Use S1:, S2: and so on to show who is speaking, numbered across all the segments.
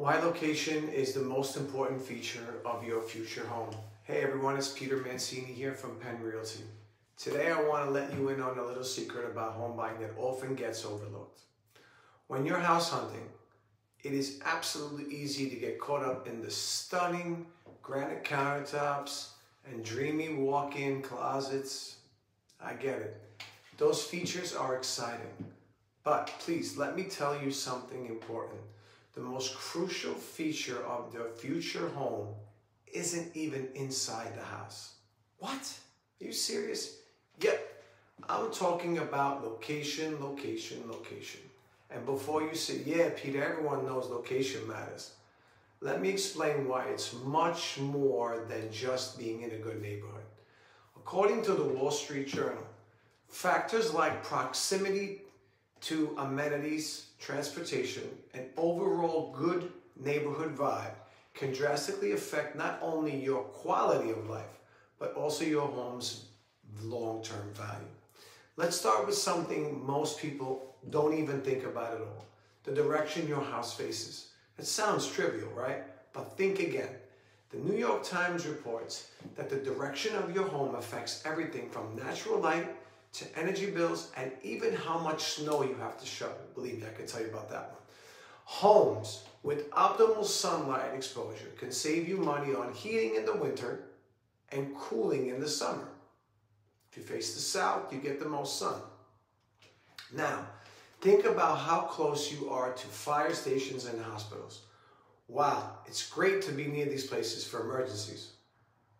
S1: Why location is the most important feature of your future home. Hey everyone, it's Peter Mancini here from Pen Realty. Today I want to let you in on a little secret about home buying that often gets overlooked. When you're house hunting, it is absolutely easy to get caught up in the stunning granite countertops and dreamy walk-in closets. I get it. Those features are exciting. But please, let me tell you something important the most crucial feature of the future home isn't even inside the house. What? Are you serious? Yep. I'm talking about location, location, location. And before you say, yeah, Peter, everyone knows location matters. Let me explain why it's much more than just being in a good neighborhood. According to the Wall Street Journal, factors like proximity to amenities, transportation, and overall good neighborhood vibe can drastically affect not only your quality of life, but also your home's long-term value. Let's start with something most people don't even think about at all. The direction your house faces. It sounds trivial, right? But think again. The New York Times reports that the direction of your home affects everything from natural light to energy bills and even how much snow you have to shovel. Believe me, I can tell you about that one. Homes with optimal sunlight exposure can save you money on heating in the winter and cooling in the summer. If you face the south, you get the most sun. Now, think about how close you are to fire stations and hospitals. Wow, it's great to be near these places for emergencies.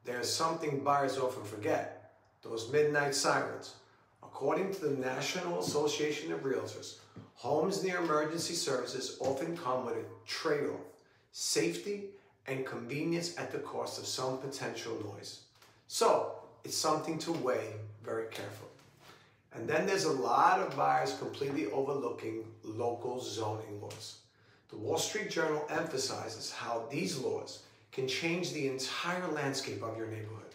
S1: There's something buyers often forget, those midnight sirens. According to the National Association of Realtors, homes near emergency services often come with a trade-off, safety and convenience at the cost of some potential noise. So it's something to weigh very carefully. And then there's a lot of buyers completely overlooking local zoning laws. The Wall Street Journal emphasizes how these laws can change the entire landscape of your neighborhood.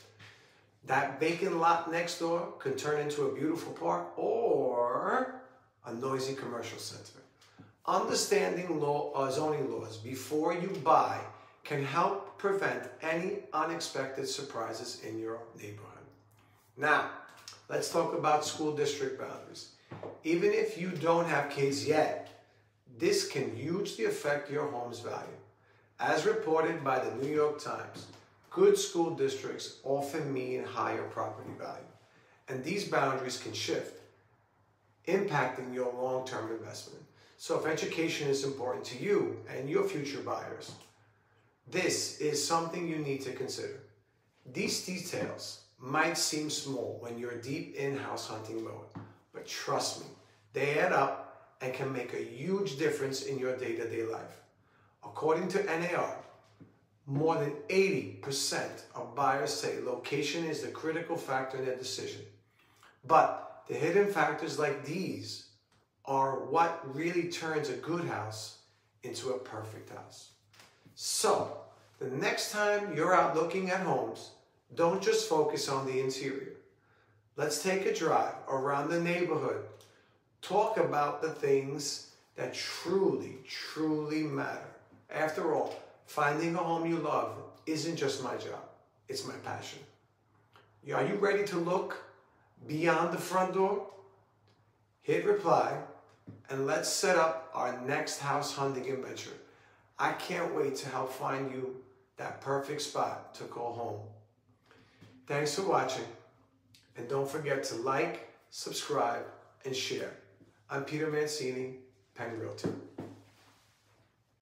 S1: That vacant lot next door could turn into a beautiful park or a noisy commercial center. Understanding law, uh, zoning laws before you buy can help prevent any unexpected surprises in your neighborhood. Now, let's talk about school district boundaries. Even if you don't have kids yet, this can hugely affect your home's value. As reported by the New York Times, Good school districts often mean higher property value, and these boundaries can shift, impacting your long-term investment. So if education is important to you and your future buyers, this is something you need to consider. These details might seem small when you're deep in house hunting mode, but trust me, they add up and can make a huge difference in your day-to-day -day life. According to NAR, more than 80% of buyers say location is the critical factor in their decision. But the hidden factors like these are what really turns a good house into a perfect house. So, the next time you're out looking at homes, don't just focus on the interior. Let's take a drive around the neighborhood. Talk about the things that truly, truly matter. After all, Finding a home you love isn't just my job, it's my passion. Are you ready to look beyond the front door? Hit reply and let's set up our next house hunting adventure. I can't wait to help find you that perfect spot to call home. Thanks for watching and don't forget to like, subscribe, and share. I'm Peter Mancini, Pen Realty.